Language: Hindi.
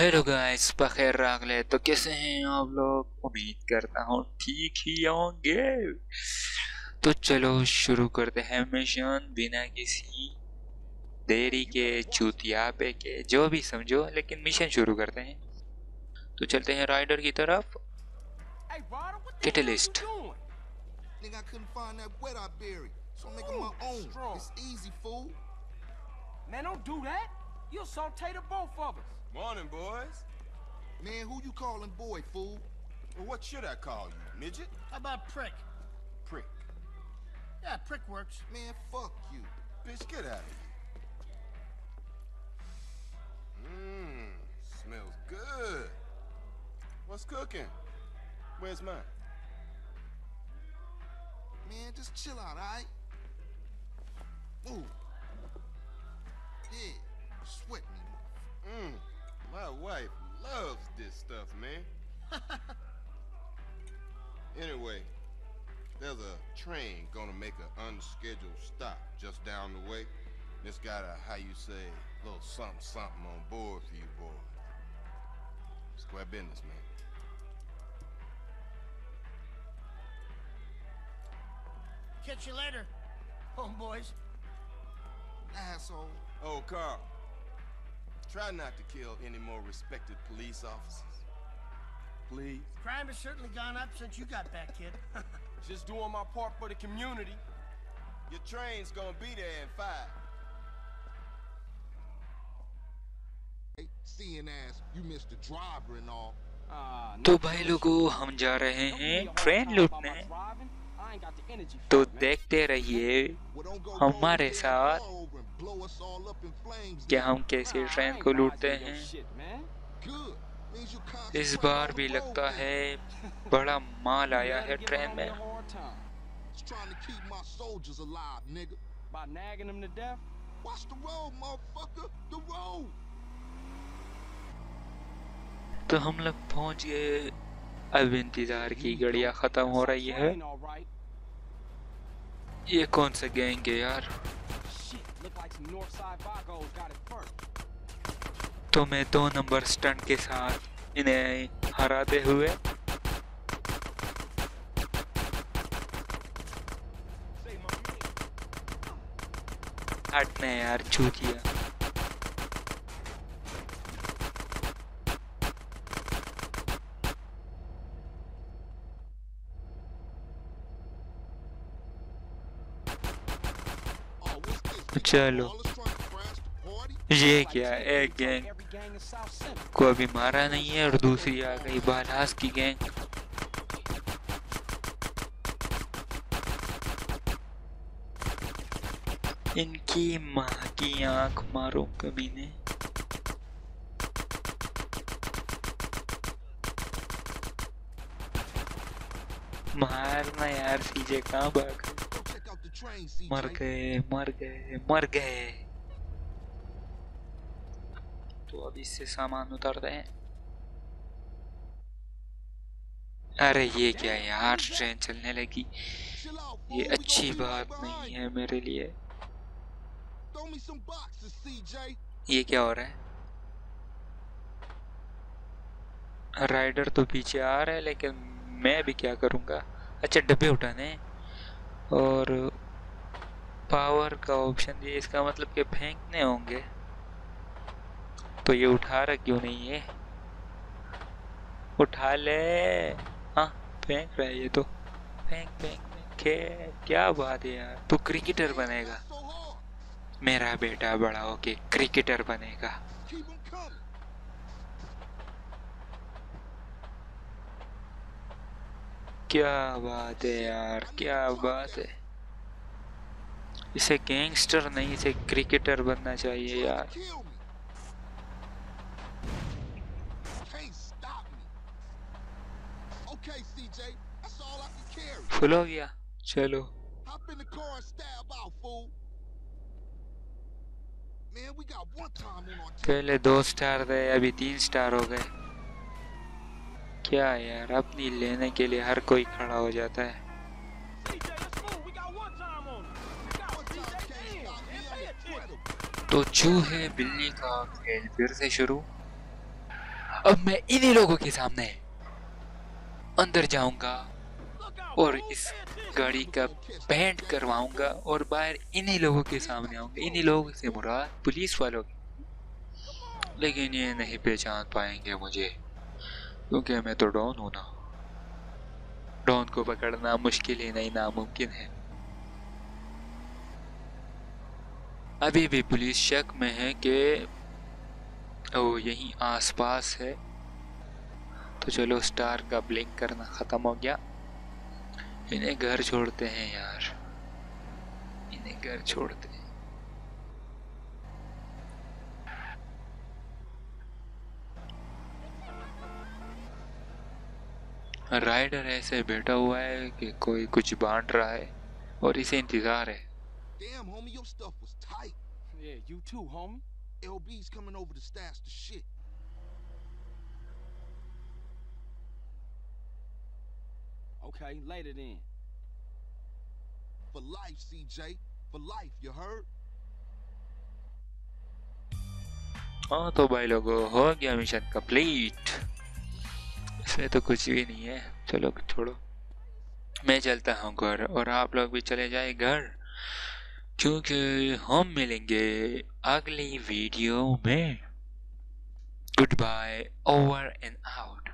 हेलो गाइस बखैर रागले तो कैसे हैं आप लोग? उम्मीद करता हूँ ठीक ही होंगे। तो चलो शुरू करते हैं मिशन बिना किसी देरी के चूतिया पे के जो भी समझो लेकिन मिशन शुरू करते हैं। तो चलते हैं राइडर की तरफ़। Catalyst Nigga, I couldn't find that wet I buried, so I'm making my own. Strong. It's easy, fool. Man, don't do that. You'll saute the both of us. Morning, boys. Man, who you calling boy, fool? Well, what should I call you? Midget? How about prick? Prick. Yeah, prick works. Man, fuck you. Bitch, get out of here. Mmm, smells good. What's cooking? Where's mine? Man, just chill out, alright? Move. Anyway, there's a train gonna make an unscheduled stop just down the way. It's got a, how you say, little something something on board for you boys. Square business, man. Catch you later, homeboys. Asshole. Oh, Carl. Try not to kill any more respected police officers. Please. Crime has certainly gone up since you got back, kid. Just doing my part for the community. Your train's gonna be there in five. Hey, seeing as you missed the driver and all. Ah, तो भाई लोगों हम जा रहे हैं ट्रेन लूटने तो देखते रहिए हमारे साथ कि हम कैसे ट्रेन को लूटते हैं इस बार भी लगता है बड़ा माल आया है ट्रेन में. By nagging them to death? Watch the road, motherfucker. The road. तो हम लोग पहुँच गए अब इंतज़ार की घड़ियाँ खत्म हो रही है. ये कौन सा गैंग है यार तो मैं दो नंबर स्टंट के साथ इन्हें हराते हुए हटना यार चूतिया चलो। ये क्या एक गैंग? को अभी मारा नहीं है और दूसरी आ गई बालास की गैंग। इनकी माँ की आँख मारो कभी ने मारना यार, सीजे कहाँ भाग. मर गए मर गए मर गए। तो अब इससे सामान उतारते हैं। अरे ये क्या यार, ट्रेन चलने लगी. ये अच्छी बात नहीं है मेरे लिए. ये क्या हो रहा है? राइडर तो पीछे आ रहा है, लेकिन मैं भी क्या करूँगा? अच्छा डब्बे उठाने और पावर का ऑप्शन दिए इसका मतलब कि फेंकने होंगे। तो ये उठा रहा क्यों नहीं है? उठा ले। हाँ फेंक रहा है ये तो। फेंक फेंक फेंक। क्या बात है यार। तू क्रिकेटर बनेगा. मेरा बेटा बड़ा होके क्रिकेटर बनेगा. क्या बात है यार, क्या बात है। इसे गैंगस्टर नहीं, इसे क्रिकेटर बनना चाहिए यार। फुल हो गया चलो Hop in the car and stab out, fool. Man, we got one time on our पहले दो स्टार थे अभी तीन स्टार हो गए क्या यार अपनी लेने के लिए हर कोई खड़ा हो जाता है. तो चूहे बिल्ली का खेल फिर से शुरू अब मैं इन्हीं लोगों के सामने अंदर जाऊँगा और इस गाड़ी का पेंट करवाऊँगा और बाहर इन्हीं लोगों के सामने आऊँगा। इन्हीं लोगों से मुराद पुलिस वालों की। लेकिन ये नहीं पहचान पाएँगे मुझे, क्योंकि मैं तो डॉन हूँ ना। डॉन को पकड़ना मुश्किल ही नहीं, नामुमकिन है। अभी भी पुलिस शक में है कि ओ यहीं आसपास है। तो चलो स्टार का ब्लिंक करना ख़त्म हो गया। इन्हें घर छोड़ते हैं यार। इन्हें घर छोड़ते हैं। राइडर ऐसे बैठा हुआ है कि कोई कुछ बांट रहा है और इसे इंतज़ार है। Damn, homie, your stuff was tight. Yeah, you too, homie. LB's coming over to stash the shit. Okay, later then. For life, CJ. For life, you heard? हाँ तो भाई लोगों हो गया मिशन कंप्लीट इसमें तो कुछ भी नहीं है चलो छोड़ो मैं चलता हूँ घर और आप लोग भी चले जाए घर क्योंकि हम मिलेंगे अगली वीडियो में। Goodbye over and out